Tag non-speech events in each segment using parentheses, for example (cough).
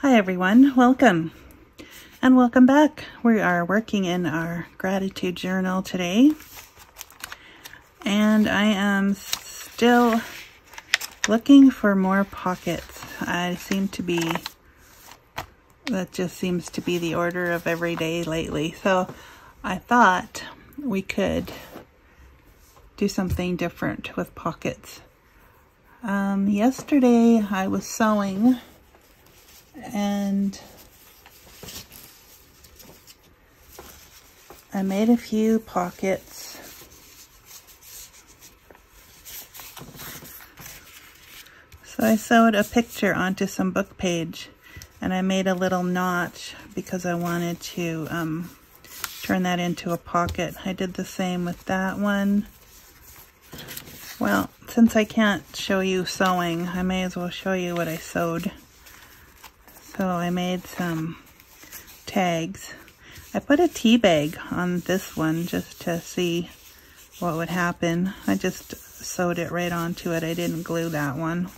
Hi everyone, welcome and welcome back. We are working in our gratitude journal today and I am still looking for more pockets. I seem to be, that just seems to be the order of every day lately. So I thought we could do something different with pockets. Um, yesterday I was sewing and I made a few pockets. So I sewed a picture onto some book page and I made a little notch because I wanted to um, turn that into a pocket. I did the same with that one. Well, since I can't show you sewing, I may as well show you what I sewed. So I made some tags. I put a tea bag on this one just to see what would happen. I just sewed it right onto it. I didn't glue that one.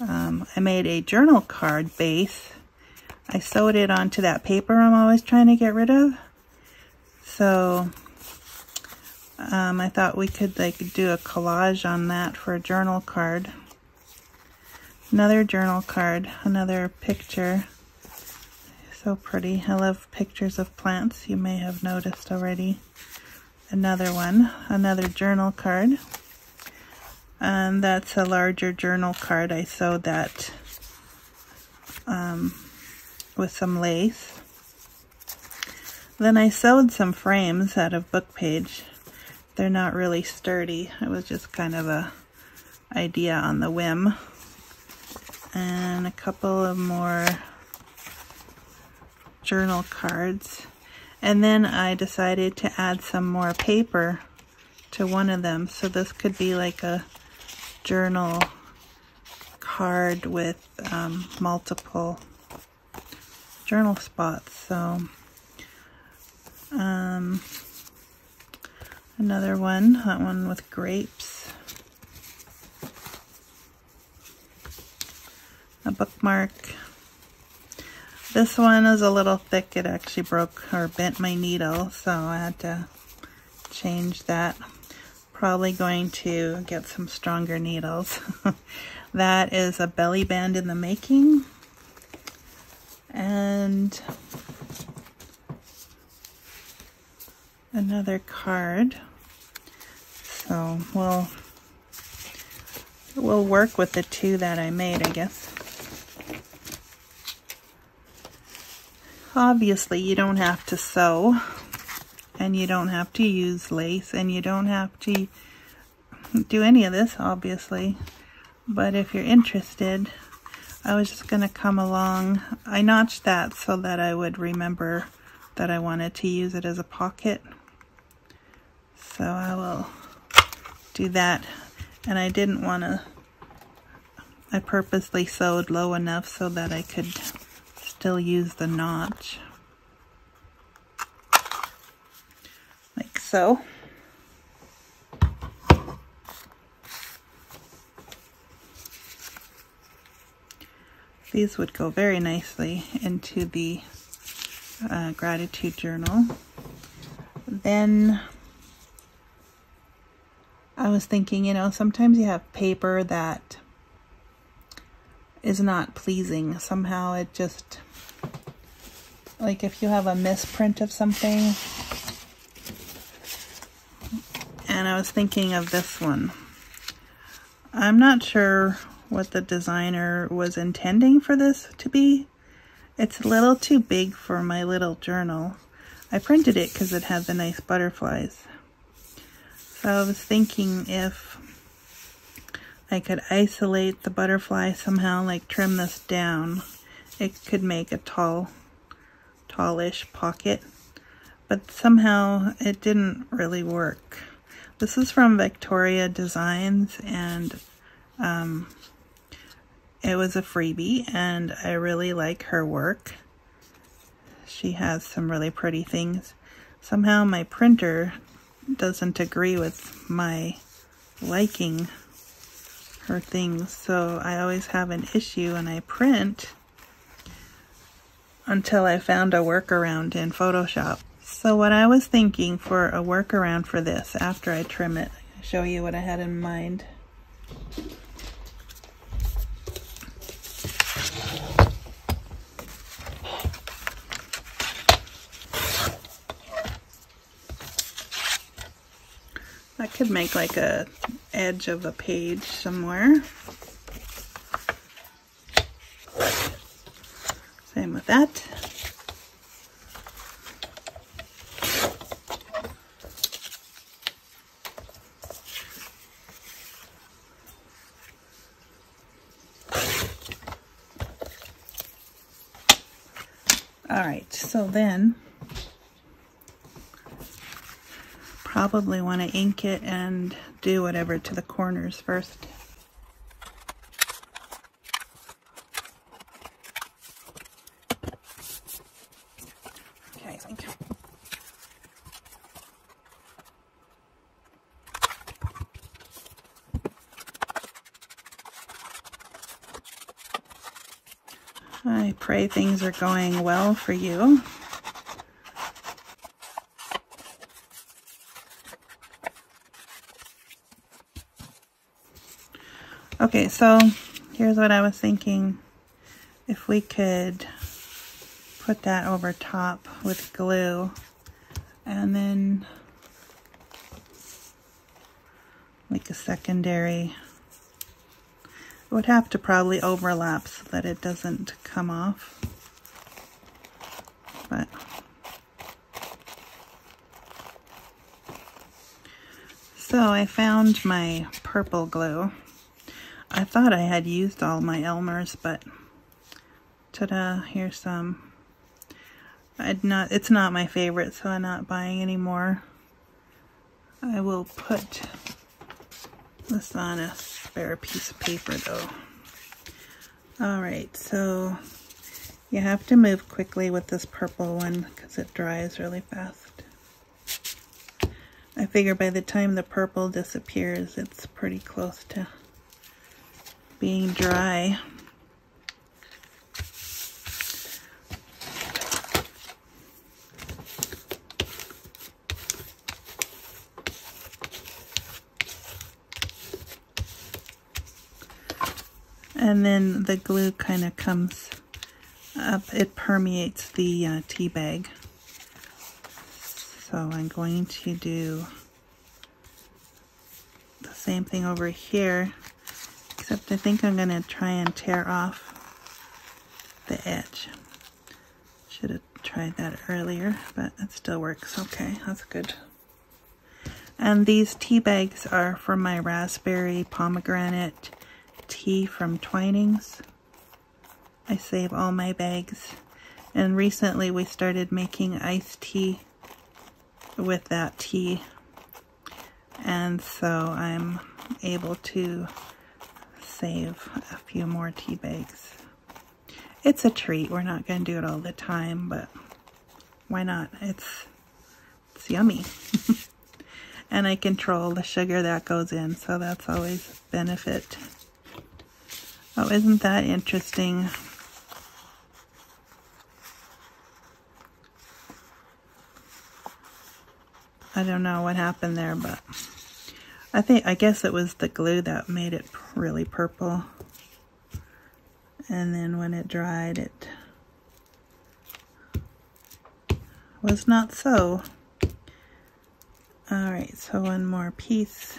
Um, I made a journal card base. I sewed it onto that paper I'm always trying to get rid of. So um, I thought we could like do a collage on that for a journal card. Another journal card, another picture. So pretty. I love pictures of plants. You may have noticed already. Another one, another journal card. And that's a larger journal card. I sewed that um, with some lace. Then I sewed some frames out of book page. They're not really sturdy. It was just kind of a idea on the whim and a couple of more journal cards. And then I decided to add some more paper to one of them. So this could be like a journal card with um, multiple journal spots. So um, another one, that one with grapes. A bookmark. This one is a little thick. It actually broke or bent my needle, so I had to change that. Probably going to get some stronger needles. (laughs) that is a belly band in the making. And another card. So we'll we'll work with the two that I made, I guess. Obviously, you don't have to sew, and you don't have to use lace, and you don't have to do any of this, obviously. But if you're interested, I was just going to come along. I notched that so that I would remember that I wanted to use it as a pocket. So I will do that. And I didn't want to, I purposely sewed low enough so that I could still use the notch. Like so. These would go very nicely into the uh, gratitude journal. Then I was thinking, you know, sometimes you have paper that is not pleasing. Somehow it just like if you have a misprint of something. And I was thinking of this one. I'm not sure what the designer was intending for this to be. It's a little too big for my little journal. I printed it because it had the nice butterflies. So I was thinking if I could isolate the butterfly somehow, like trim this down, it could make a tall tallish pocket, but somehow it didn't really work. This is from Victoria Designs and um, it was a freebie and I really like her work. She has some really pretty things. Somehow my printer doesn't agree with my liking her things, so I always have an issue when I print until I found a workaround in Photoshop. So what I was thinking for a workaround for this after I trim it, show you what I had in mind. I could make like a edge of a page somewhere. Same with that. All right, so then probably want to ink it and do whatever to the corners first. Okay, I think. I pray things are going well for you. Okay, so here's what I was thinking. If we could put that over top with glue and then make a secondary. It would have to probably overlap so that it doesn't come off. So I found my purple glue. I thought I had used all my Elmer's, but ta-da, here's some. I'd not, it's not my favorite, so I'm not buying any more. I will put this on a spare piece of paper though. Alright, so you have to move quickly with this purple one because it dries really fast. I figure by the time the purple disappears, it's pretty close to being dry. And then the glue kind of comes up, it permeates the uh, tea bag. So I'm going to do the same thing over here except I think I'm going to try and tear off the edge. Should have tried that earlier, but it still works. Okay, that's good. And these tea bags are for my raspberry pomegranate tea from Twinings. I save all my bags. And recently we started making iced tea with that tea. And so I'm able to save a few more tea bags. It's a treat. We're not going to do it all the time, but why not? It's, it's yummy. (laughs) and I control the sugar that goes in, so that's always benefit. Oh, isn't that interesting? I don't know what happened there, but I think, I guess it was the glue that made it really purple. And then when it dried, it was not so. Alright, so one more piece.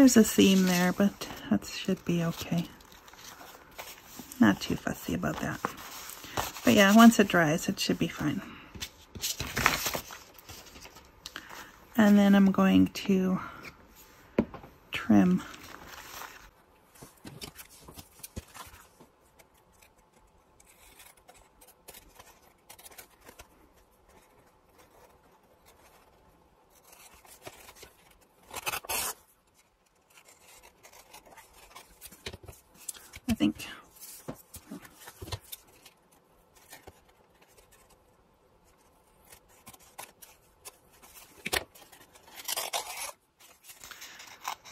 There's a seam there, but that should be okay. Not too fussy about that. But yeah, once it dries, it should be fine. And then I'm going to trim think.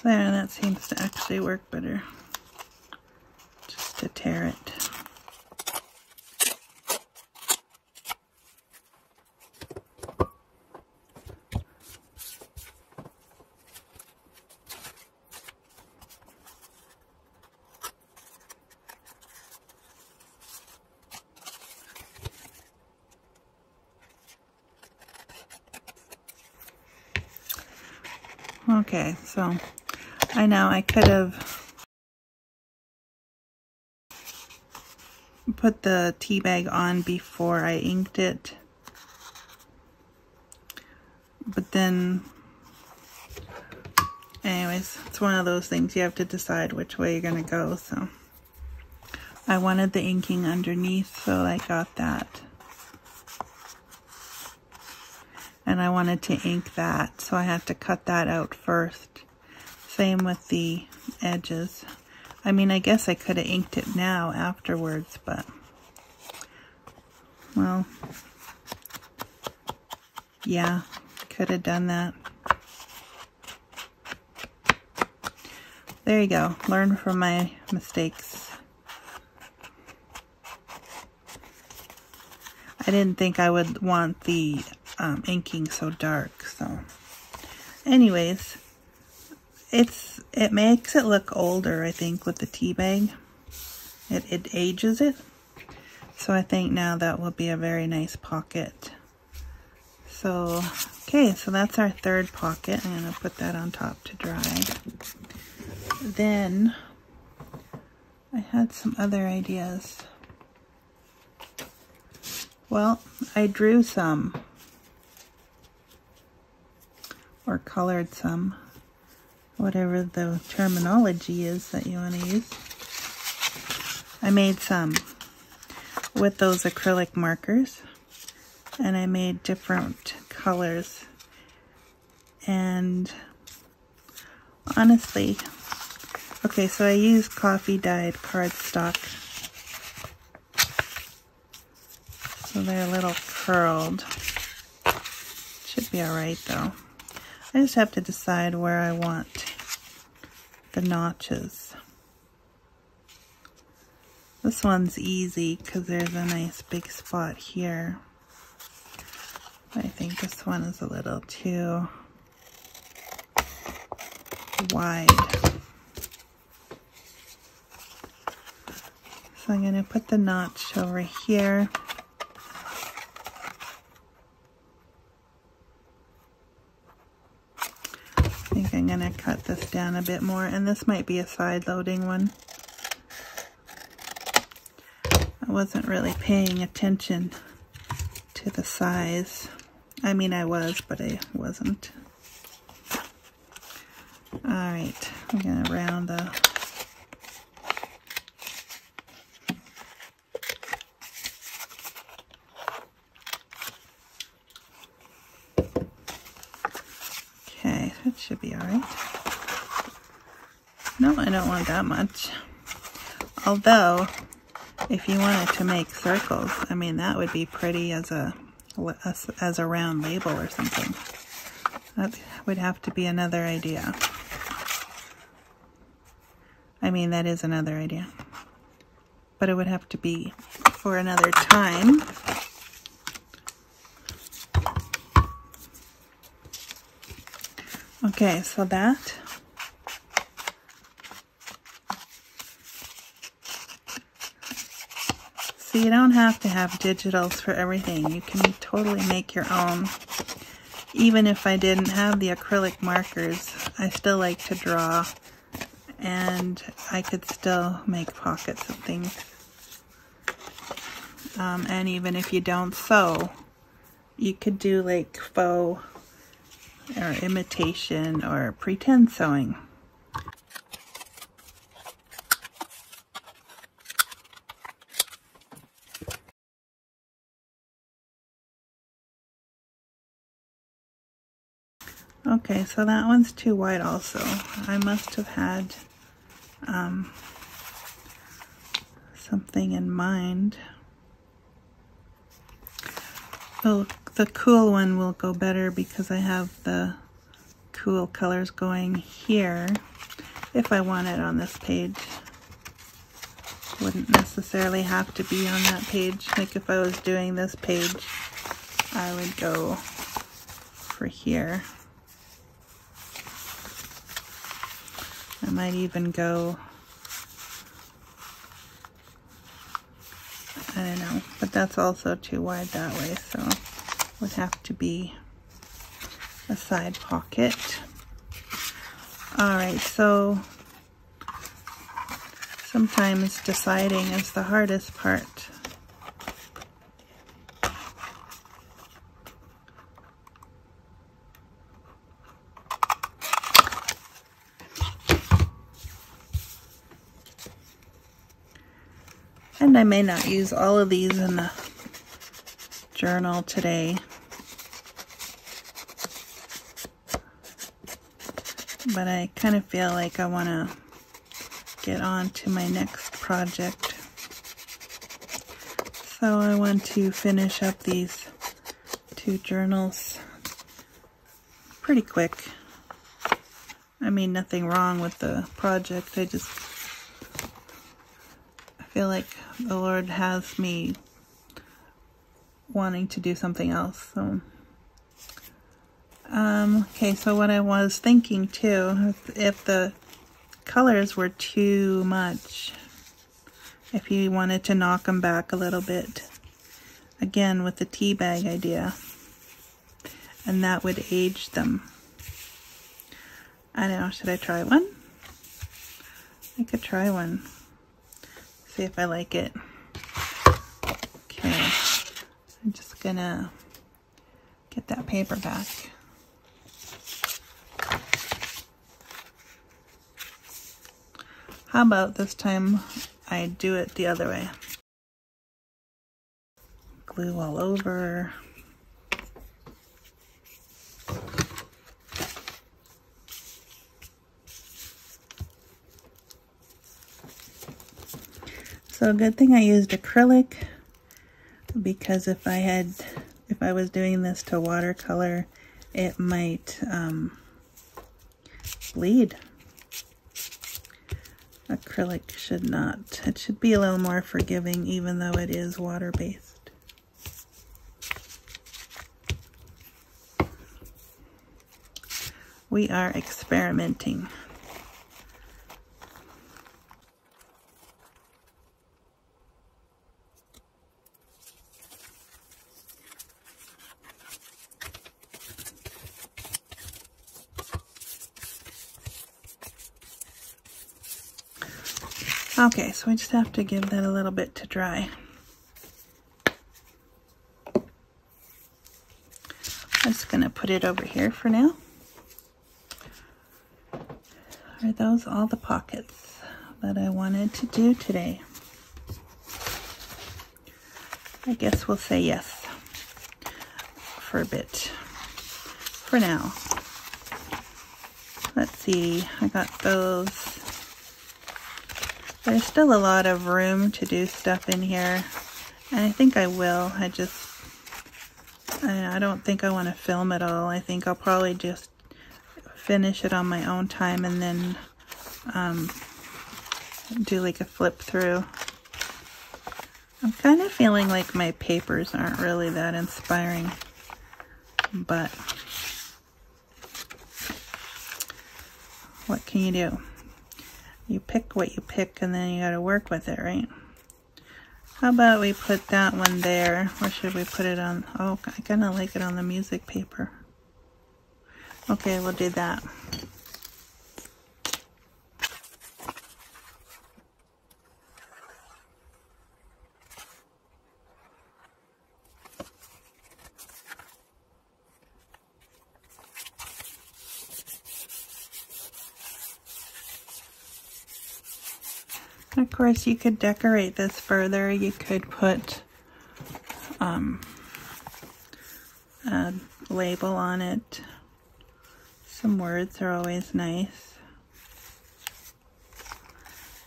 There, that seems to actually work better. Just to tear it. Okay, so I know I could have put the tea bag on before I inked it. But then, anyways, it's one of those things you have to decide which way you're going to go. So I wanted the inking underneath, so I got that. and I wanted to ink that so I had to cut that out first same with the edges. I mean I guess I could have inked it now afterwards but well yeah could have done that. There you go. Learn from my mistakes. I didn't think I would want the um, inking so dark. So. Anyways, it's it makes it look older, I think, with the tea bag. It, it ages it. So I think now that will be a very nice pocket. So, okay, so that's our third pocket. I'm going to put that on top to dry. Then, I had some other ideas. Well, I drew some or colored some, whatever the terminology is that you want to use. I made some with those acrylic markers and I made different colors. And honestly okay so I used coffee dyed cardstock. So they're a little curled. Should be alright though. I just have to decide where I want the notches. This one's easy because there's a nice big spot here. I think this one is a little too wide. So I'm going to put the notch over here. I'm going to cut this down a bit more, and this might be a side-loading one. I wasn't really paying attention to the size. I mean, I was, but I wasn't. Alright, I'm going to round the should be all right. No, I don't want that much. Although, if you wanted to make circles, I mean, that would be pretty as a, as, as a round label or something. That would have to be another idea. I mean, that is another idea. But it would have to be for another time. Okay, so that So you don't have to have digitals for everything. You can totally make your own. Even if I didn't have the acrylic markers, I still like to draw and I could still make pockets and things. Um, and even if you don't sew, you could do like faux or imitation or pretend sewing. Okay, so that one's too wide also. I must have had um, something in mind. Oh, the cool one will go better because I have the cool colors going here. if I want it on this page. Wouldn't necessarily have to be on that page. Like if I was doing this page, I would go for here. I might even go, I don't know, but that's also too wide that way, so would have to be a side pocket. All right, so sometimes deciding is the hardest part. And I may not use all of these in the journal today. But I kind of feel like I want to get on to my next project. So I want to finish up these two journals pretty quick. I mean, nothing wrong with the project. I just I feel like the Lord has me wanting to do something else. So, um, okay, so what I was thinking too, if, if the colors were too much, if you wanted to knock them back a little bit, again with the tea bag idea, and that would age them. I don't know, should I try one? I could try one. See if I like it. Okay, I'm gonna get that paper back. How about this time I do it the other way? Glue all over. So good thing I used acrylic because if I had, if I was doing this to watercolor, it might um, bleed acrylic should not. It should be a little more forgiving even though it is water-based. We are experimenting. Okay, so we just have to give that a little bit to dry. I'm just going to put it over here for now. Are those all the pockets that I wanted to do today? I guess we'll say yes for a bit for now. Let's see, I got those there's still a lot of room to do stuff in here. And I think I will. I just, I don't think I want to film it all. I think I'll probably just finish it on my own time and then um, do like a flip through. I'm kind of feeling like my papers aren't really that inspiring, but what can you do? You pick what you pick and then you got to work with it, right? How about we put that one there? Or should we put it on? Oh, I kind of like it on the music paper. Okay, we'll do that. Course, you could decorate this further. You could put um, a label on it. Some words are always nice.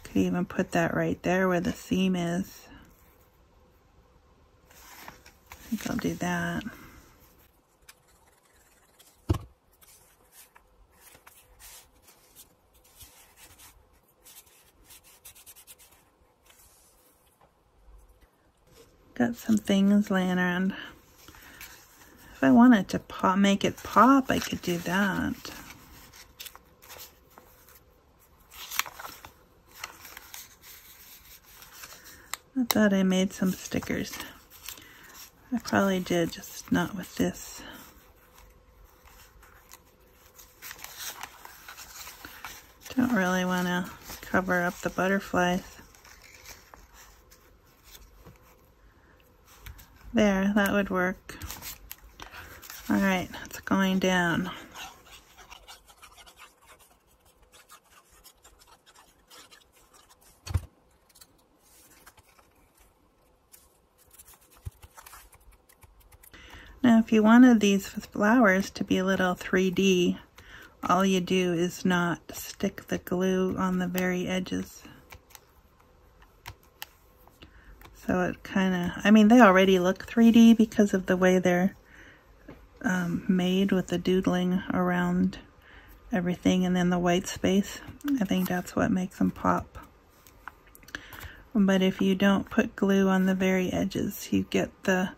Could even put that right there where the seam is. I think I'll do that. Got some things laying around. If I wanted to pop, make it pop, I could do that. I thought I made some stickers. I probably did, just not with this. Don't really want to cover up the butterflies. There, that would work. All right, it's going down. Now, if you wanted these flowers to be a little 3D, all you do is not stick the glue on the very edges. So it kind of, I mean, they already look 3D because of the way they're um, made with the doodling around everything and then the white space. I think that's what makes them pop. But if you don't put glue on the very edges, you get the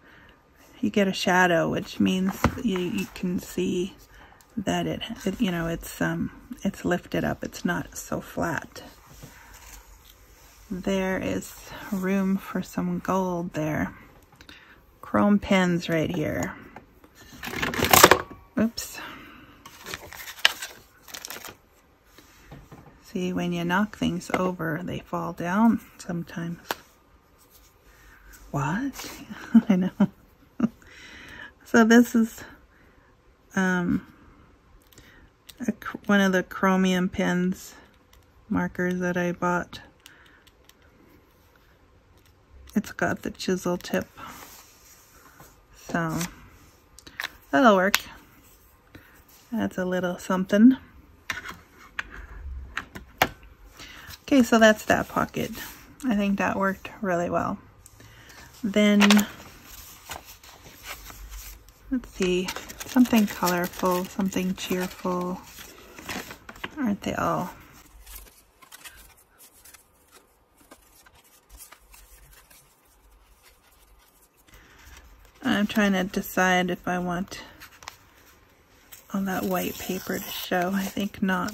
you get a shadow, which means you, you can see that it, it, you know, it's um it's lifted up. It's not so flat. There is room for some gold there. Chrome pins right here. Oops. See, when you knock things over, they fall down sometimes. What? (laughs) I know. (laughs) so this is um, a, one of the chromium pins markers that I bought. It's got the chisel tip. So that'll work. That's a little something. Okay, so that's that pocket. I think that worked really well. Then, let's see, something colorful, something cheerful. Aren't they all? I'm trying to decide if I want on that white paper to show. I think not.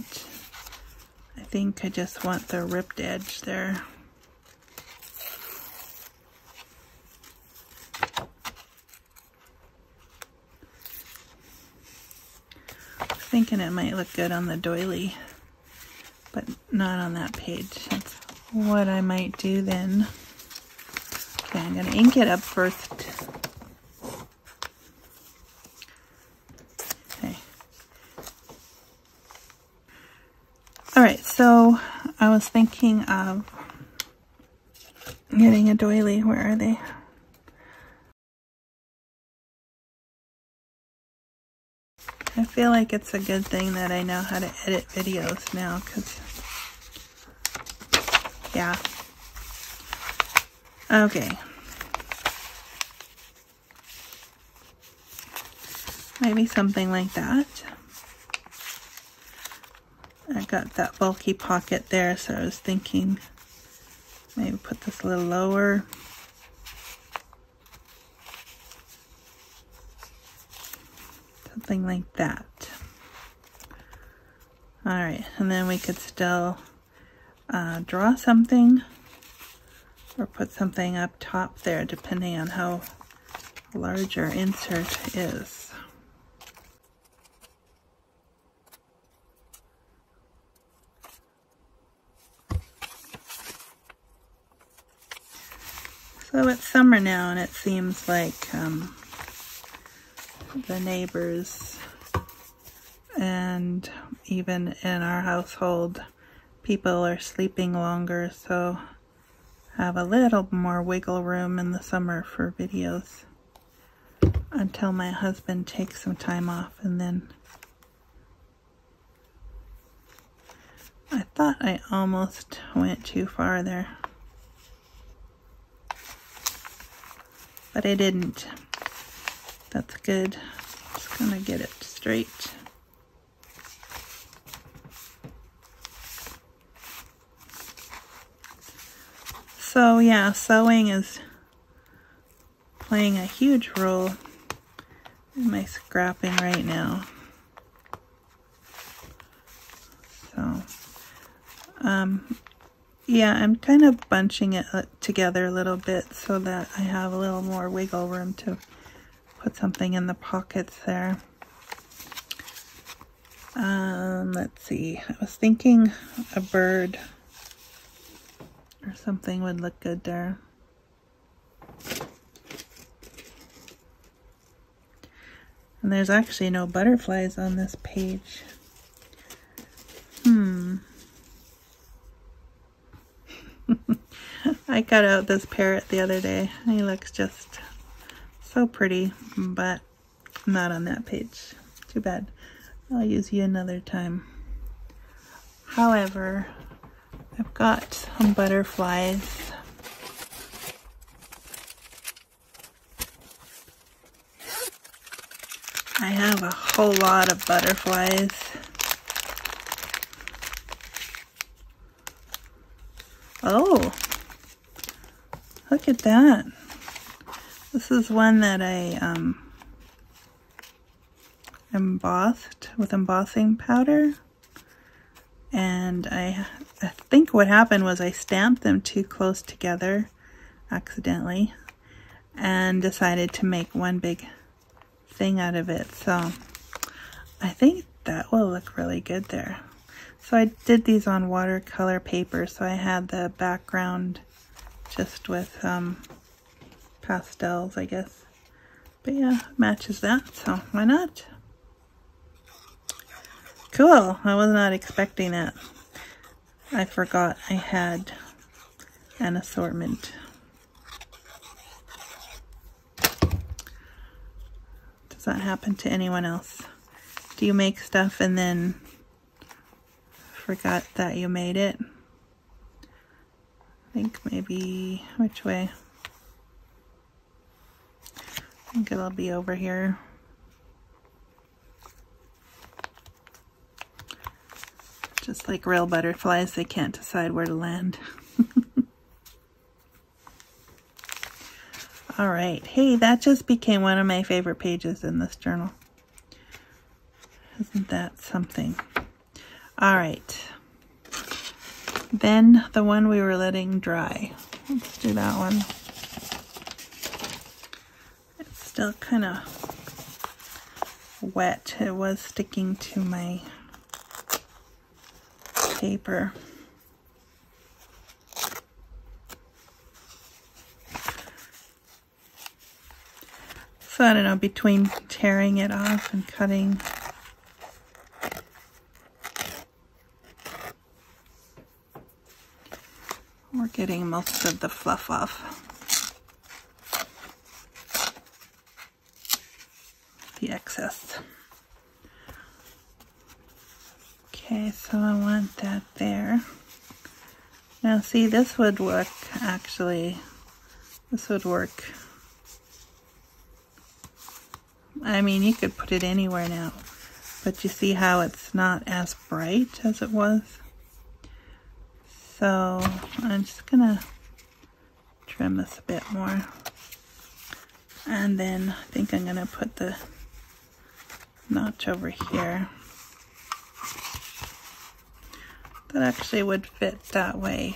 I think I just want the ripped edge there. thinking it might look good on the doily, but not on that page. That's what I might do then. Okay, I'm going to ink it up first. Okay. All right, so I was thinking of getting a doily. Where are they? I feel like it's a good thing that I know how to edit videos now because, yeah. Okay. Maybe something like that. I got that bulky pocket there, so I was thinking maybe put this a little lower. something like that. All right, and then we could still uh, draw something or put something up top there depending on how large our insert is. So it's summer now and it seems like um, the neighbors and even in our household people are sleeping longer so have a little more wiggle room in the summer for videos until my husband takes some time off and then I thought I almost went too far there but I didn't that's good. Just gonna get it straight. So yeah, sewing is playing a huge role in my scrapping right now. So, um, yeah, I'm kind of bunching it uh, together a little bit so that I have a little more wiggle room to put something in the pockets there. Um, let's see, I was thinking a bird or something would look good there. And there's actually no butterflies on this page. I cut out this parrot the other day. He looks just so pretty, but not on that page. Too bad. I'll use you another time. However, I've got some butterflies. I have a whole lot of butterflies. Oh, look at that. This is one that I um, embossed with embossing powder. And I, I think what happened was I stamped them too close together accidentally and decided to make one big thing out of it. So I think that will look really good there. So I did these on watercolor paper, so I had the background just with um, pastels, I guess. But yeah, matches that, so why not? Cool, I was not expecting that. I forgot I had an assortment. Does that happen to anyone else? Do you make stuff and then forgot that you made it. I think maybe, which way? I think it'll be over here. Just like real butterflies, they can't decide where to land. (laughs) All right. Hey, that just became one of my favorite pages in this journal. Isn't that something? All right. Then the one we were letting dry. Let's do that one. It's still kind of wet. It was sticking to my paper. So I don't know, between tearing it off and cutting getting most of the fluff off. The excess. Okay, so I want that there. Now see, this would work, actually. This would work. I mean, you could put it anywhere now. But you see how it's not as bright as it was? So I'm just gonna trim this a bit more. And then I think I'm gonna put the notch over here. That actually would fit that way.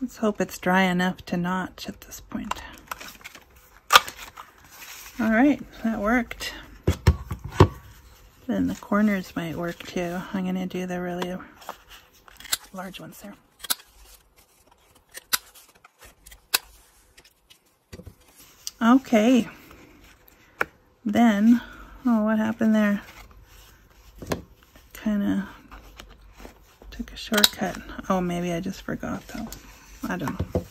Let's hope it's dry enough to notch at this point. All right, that worked. Then the corners might work too. I'm going to do the really large ones there. Okay. Then, oh, what happened there? Kind of took a shortcut. Oh, maybe I just forgot though. I don't know.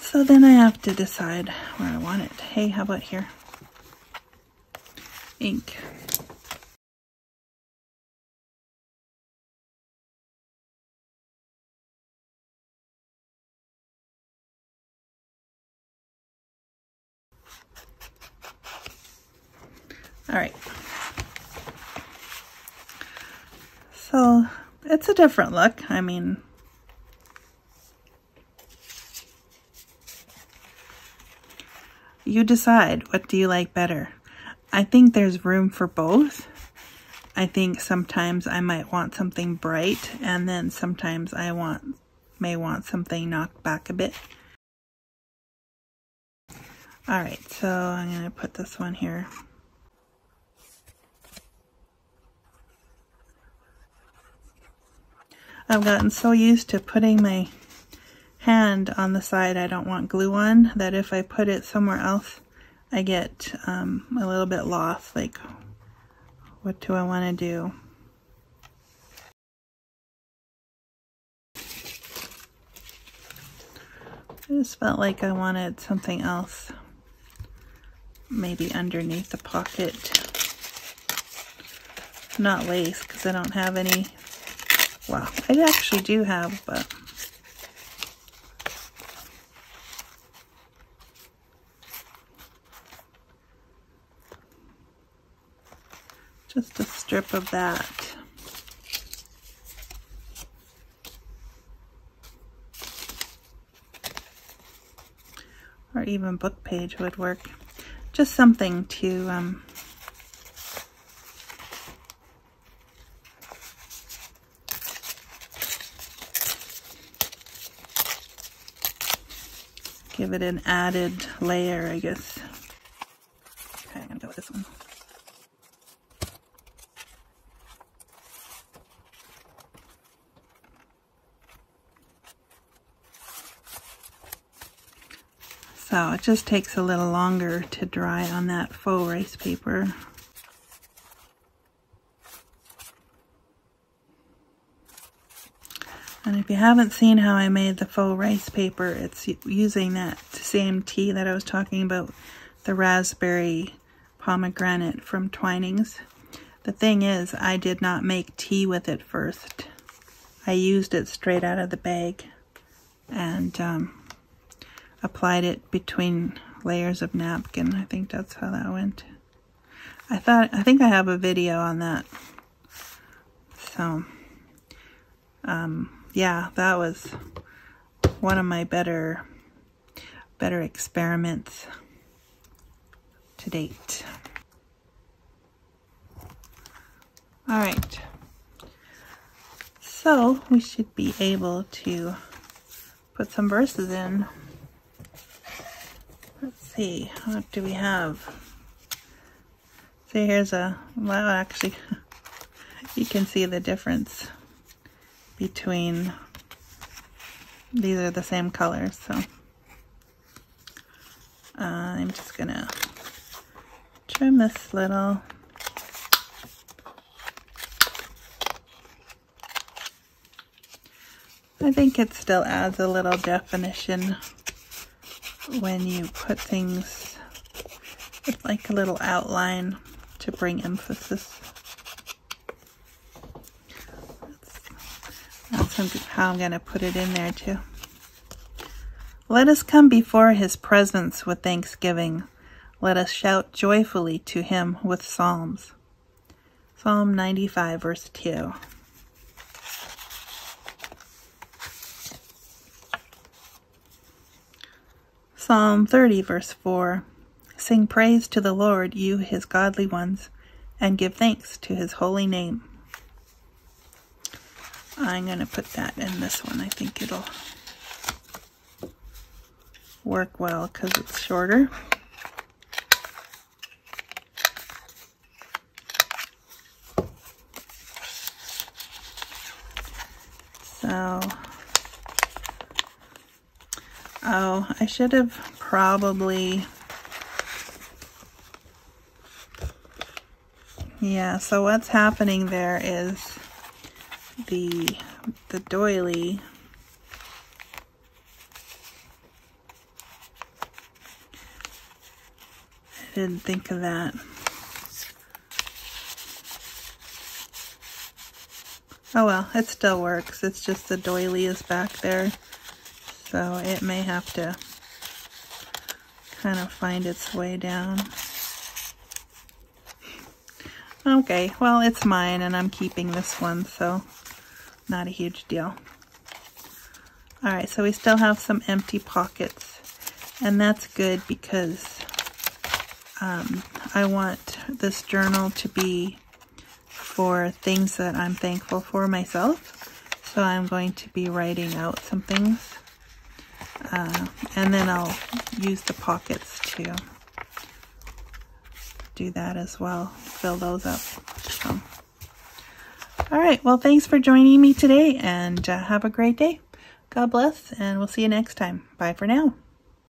So then I have to decide where I want it. Hey, how about here? Ink. All right. So it's a different look. I mean, you decide. What do you like better? I think there's room for both. I think sometimes I might want something bright and then sometimes I want may want something knocked back a bit. Alright, so I'm going to put this one here. I've gotten so used to putting my hand on the side I don't want glue on that if I put it somewhere else I get um, a little bit lost like what do I want to do? I just felt like I wanted something else maybe underneath the pocket. Not lace because I don't have any. Well I actually do have but just a strip of that. Or even book page would work. Just something to um, give it an added layer, I guess. Okay, I'm gonna go with this one. So it just takes a little longer to dry on that faux rice paper. And if you haven't seen how I made the faux rice paper, it's using that same tea that I was talking about, the raspberry pomegranate from Twinings. The thing is, I did not make tea with it first. I used it straight out of the bag. And um, applied it between layers of napkin. I think that's how that went. I thought, I think I have a video on that. So, um, yeah, that was one of my better, better experiments to date. All right. So we should be able to put some verses in see, what do we have? See, here's a, well, actually, (laughs) you can see the difference between, these are the same colors, so uh, I'm just gonna trim this little I think it still adds a little definition when you put things with like a little outline to bring emphasis. That's, how I'm going to put it in there too. Let us come before his presence with thanksgiving. Let us shout joyfully to him with psalms. Psalm 95 verse 2. Psalm 30, verse 4 Sing praise to the Lord, you his godly ones, and give thanks to his holy name. I'm going to put that in this one. I think it'll work well because it's shorter. So Oh, I should have probably... Yeah, so what's happening there is the the doily I didn't think of that. Oh well, it still works. It's just the doily is back there. So it may have to kind of find its way down. Okay, well, it's mine and I'm keeping this one, so not a huge deal. All right, so we still have some empty pockets and that's good because um, I want this journal to be for things that I'm thankful for myself. So I'm going to be writing out some things. Uh, and then I'll use the pockets to do that as well. Fill those up. So. All right. Well, thanks for joining me today and uh, have a great day. God bless and we'll see you next time. Bye for now.